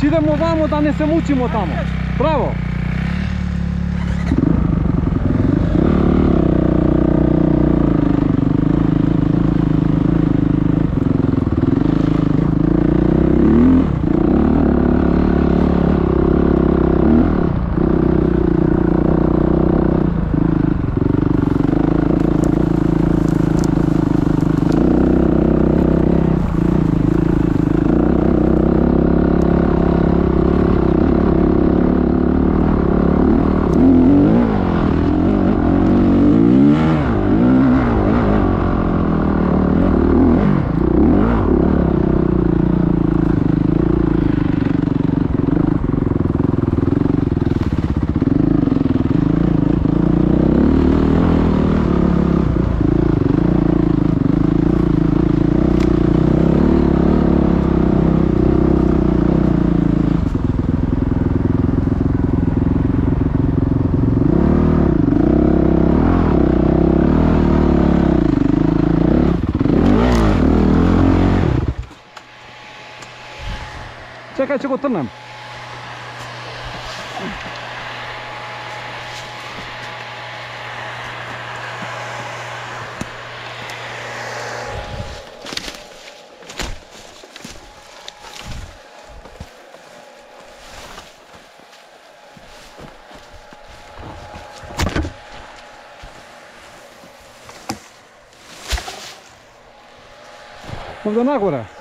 Чидемо вамо да не се мучимо таму. Браво. Mučimo tamo. Bravo. Czekajcie, go trnem. Może na górę.